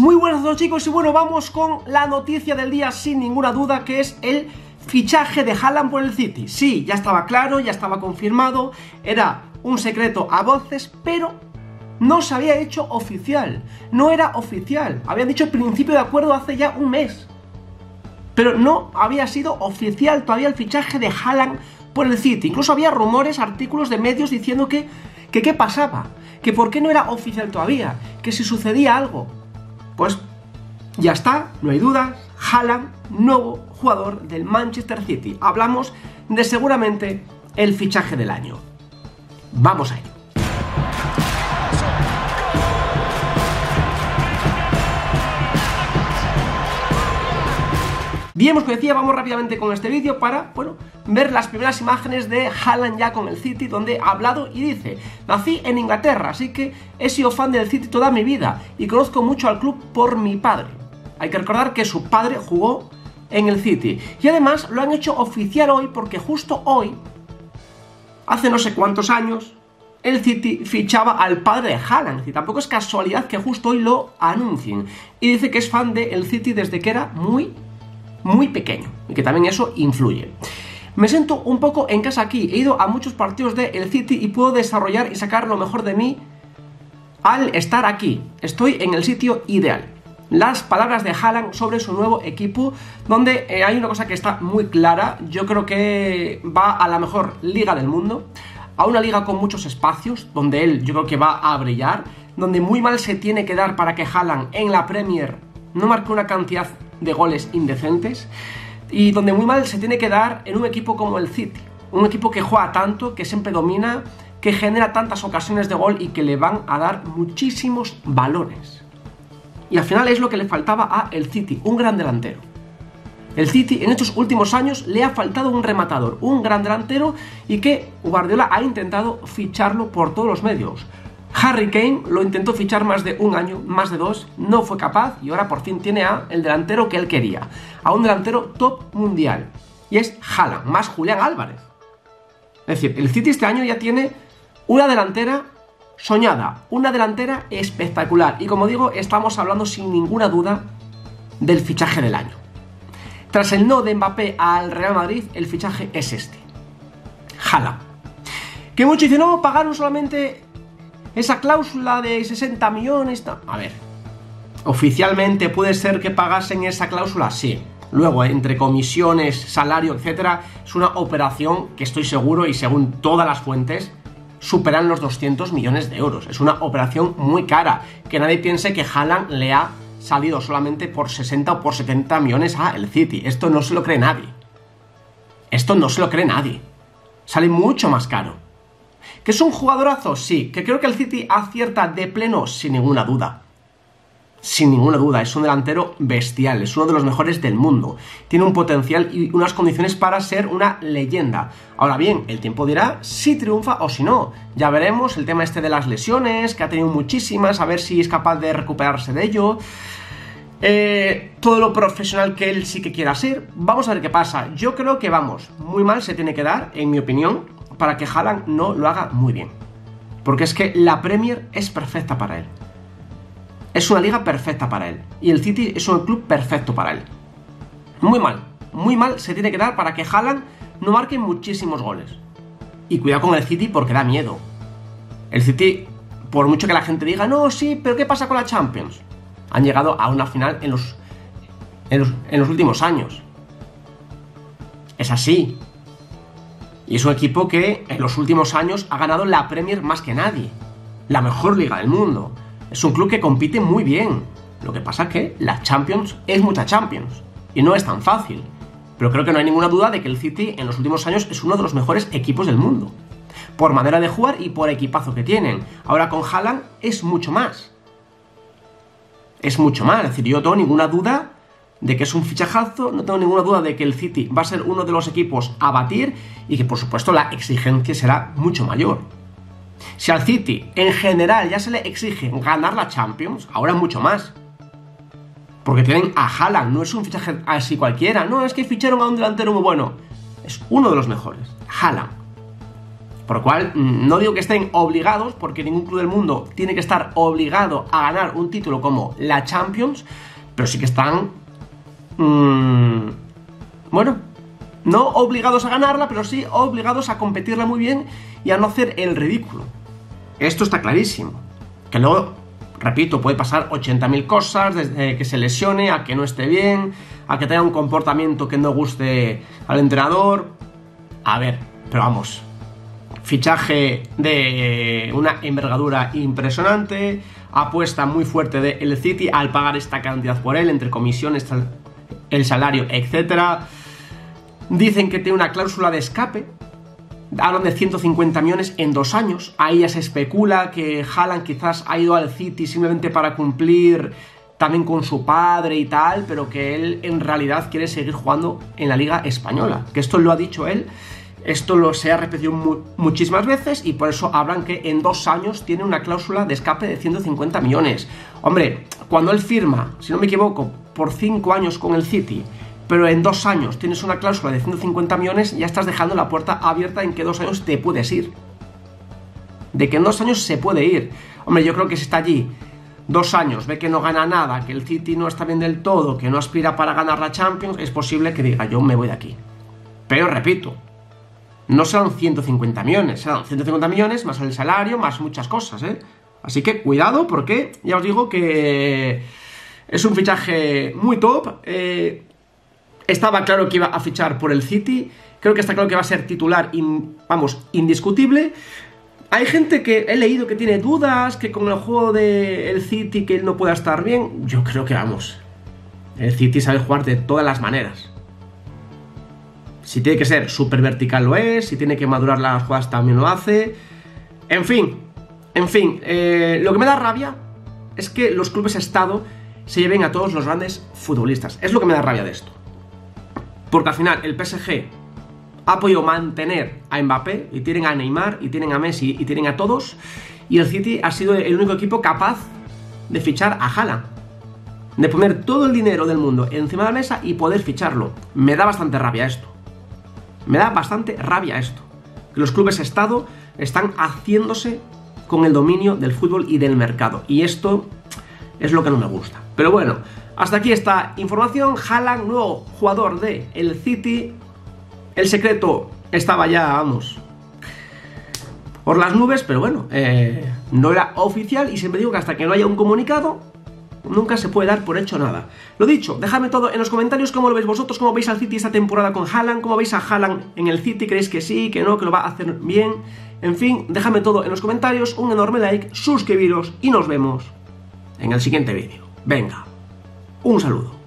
Muy buenas a todos chicos y bueno, vamos con la noticia del día sin ninguna duda que es el fichaje de Haaland por el City. Sí, ya estaba claro, ya estaba confirmado, era un secreto a voces, pero no se había hecho oficial, no era oficial. Habían dicho principio de acuerdo hace ya un mes. Pero no había sido oficial todavía el fichaje de Haaland por el City. Incluso había rumores, artículos de medios diciendo que, que qué pasaba, que por qué no era oficial todavía, que si sucedía algo. Pues ya está, no hay dudas, Haaland, nuevo jugador del Manchester City. Hablamos de seguramente el fichaje del año. Vamos a ello. Bien, como decía, vamos rápidamente con este vídeo para, bueno, ver las primeras imágenes de Haaland ya con el City, donde ha hablado y dice, nací en Inglaterra, así que he sido fan del City toda mi vida y conozco mucho al club por mi padre. Hay que recordar que su padre jugó en el City. Y además lo han hecho oficial hoy porque justo hoy, hace no sé cuántos años, el City fichaba al padre de Haaland. Y tampoco es casualidad que justo hoy lo anuncien. Y dice que es fan del City desde que era muy muy pequeño y que también eso influye. Me siento un poco en casa aquí, he ido a muchos partidos de el City y puedo desarrollar y sacar lo mejor de mí al estar aquí. Estoy en el sitio ideal. Las palabras de Haaland sobre su nuevo equipo, donde eh, hay una cosa que está muy clara, yo creo que va a la mejor liga del mundo, a una liga con muchos espacios, donde él yo creo que va a brillar, donde muy mal se tiene que dar para que Haaland en la Premier no marque una cantidad de goles indecentes y donde muy mal se tiene que dar en un equipo como el City. Un equipo que juega tanto, que siempre domina, que genera tantas ocasiones de gol y que le van a dar muchísimos balones. Y al final es lo que le faltaba a el City, un gran delantero. El City en estos últimos años le ha faltado un rematador, un gran delantero y que Guardiola ha intentado ficharlo por todos los medios. Harry Kane lo intentó fichar más de un año, más de dos, no fue capaz y ahora por fin tiene a el delantero que él quería, a un delantero top mundial. Y es Haaland, más Julián Álvarez. Es decir, el City este año ya tiene una delantera soñada, una delantera espectacular. Y como digo, estamos hablando sin ninguna duda del fichaje del año. Tras el no de Mbappé al Real Madrid, el fichaje es este. Haaland. Que muchos dicen, no, pagaron solamente esa cláusula de 60 millones... A ver, oficialmente puede ser que pagasen esa cláusula, sí. Luego, entre comisiones, salario, etcétera, es una operación que estoy seguro y según todas las fuentes superan los 200 millones de euros. Es una operación muy cara. Que nadie piense que Haaland le ha salido solamente por 60 o por 70 millones a el City. Esto no se lo cree nadie. Esto no se lo cree nadie. Sale mucho más caro. ¿Que es un jugadorazo? Sí. ¿Que creo que el City acierta de pleno? Sin ninguna duda. Sin ninguna duda, es un delantero bestial, es uno de los mejores del mundo. Tiene un potencial y unas condiciones para ser una leyenda. Ahora bien, el tiempo dirá si triunfa o si no. Ya veremos el tema este de las lesiones, que ha tenido muchísimas, a ver si es capaz de recuperarse de ello. Eh, todo lo profesional que él sí que quiera ser. Vamos a ver qué pasa. Yo creo que vamos, muy mal se tiene que dar, en mi opinión para que Haaland no lo haga muy bien. Porque es que la Premier es perfecta para él. Es una liga perfecta para él. Y el City es un club perfecto para él. Muy mal, muy mal se tiene que dar para que Haaland no marque muchísimos goles. Y cuidado con el City porque da miedo. El City, por mucho que la gente diga, no, sí, pero ¿qué pasa con la Champions? Han llegado a una final en los, en los, en los últimos años. Es así. Y es un equipo que en los últimos años ha ganado la Premier más que nadie. La mejor liga del mundo. Es un club que compite muy bien. Lo que pasa es que la Champions es mucha Champions. Y no es tan fácil. Pero creo que no hay ninguna duda de que el City en los últimos años es uno de los mejores equipos del mundo. Por manera de jugar y por equipazo que tienen. Ahora con Haaland es mucho más. Es mucho más. Es decir, yo no tengo ninguna duda de que es un fichajazo, no tengo ninguna duda de que el City va a ser uno de los equipos a batir y que por supuesto la exigencia será mucho mayor. Si al City en general ya se le exige ganar la Champions, ahora mucho más. Porque tienen a Haaland, no es un fichaje así cualquiera, no, es que ficharon a un delantero muy bueno. Es uno de los mejores, Haaland. Por lo cual, no digo que estén obligados, porque ningún club del mundo tiene que estar obligado a ganar un título como la Champions, pero sí que están... Mmm, bueno, no obligados a ganarla, pero sí obligados a competirla muy bien y a no hacer el ridículo. Esto está clarísimo. Que luego, repito, puede pasar 80.000 cosas, desde que se lesione, a que no esté bien, a que tenga un comportamiento que no guste al entrenador. A ver, pero vamos. Fichaje de una envergadura impresionante, apuesta muy fuerte de el City al pagar esta cantidad por él, entre comisiones, el salario, etcétera Dicen que tiene una cláusula de escape. Hablan de 150 millones en dos años. Ahí ya se especula que Haaland quizás ha ido al City simplemente para cumplir también con su padre y tal, pero que él en realidad quiere seguir jugando en la Liga Española. Que esto lo ha dicho él. Esto lo se ha repetido muchísimas veces y por eso hablan que en dos años tiene una cláusula de escape de 150 millones. Hombre, cuando él firma, si no me equivoco, por cinco años con el City pero en dos años tienes una cláusula de 150 millones, ya estás dejando la puerta abierta en que dos años te puedes ir. De que en dos años se puede ir. Hombre, yo creo que si está allí dos años, ve que no gana nada, que el City no está bien del todo, que no aspira para ganar la Champions, es posible que diga yo me voy de aquí. Pero repito, no serán 150 millones, serán 150 millones más el salario, más muchas cosas, ¿eh? Así que cuidado porque ya os digo que es un fichaje muy top. Eh, estaba claro que iba a fichar por el City. Creo que está claro que va a ser titular, vamos, indiscutible. Hay gente que he leído que tiene dudas, que con el juego del City que él no pueda estar bien. Yo creo que vamos. El City sabe jugar de todas las maneras. Si tiene que ser súper vertical lo es, si tiene que madurar las jugadas también lo hace. En fin, en fin, eh, lo que me da rabia es que los clubes Estado se lleven a todos los grandes futbolistas. Es lo que me da rabia de esto. Porque al final el PSG ha podido mantener a Mbappé y tienen a Neymar y tienen a Messi y tienen a todos. Y el City ha sido el único equipo capaz de fichar a Haaland. De poner todo el dinero del mundo encima de la mesa y poder ficharlo. Me da bastante rabia esto. Me da bastante rabia esto. Que los clubes Estado están haciéndose con el dominio del fútbol y del mercado. Y esto es lo que no me gusta. Pero bueno, hasta aquí esta información. Haaland, nuevo jugador de el City. El secreto estaba ya, vamos, por las nubes, pero bueno, eh, no era oficial y siempre digo que hasta que no haya un comunicado, nunca se puede dar por hecho nada. Lo dicho, dejadme todo en los comentarios cómo lo veis vosotros, cómo veis al City esta temporada con Haaland, cómo veis a Haaland en el City, creéis que sí, que no, que lo va a hacer bien. En fin, déjame todo en los comentarios, un enorme like, suscribiros y nos vemos en el siguiente vídeo. Venga, un saludo.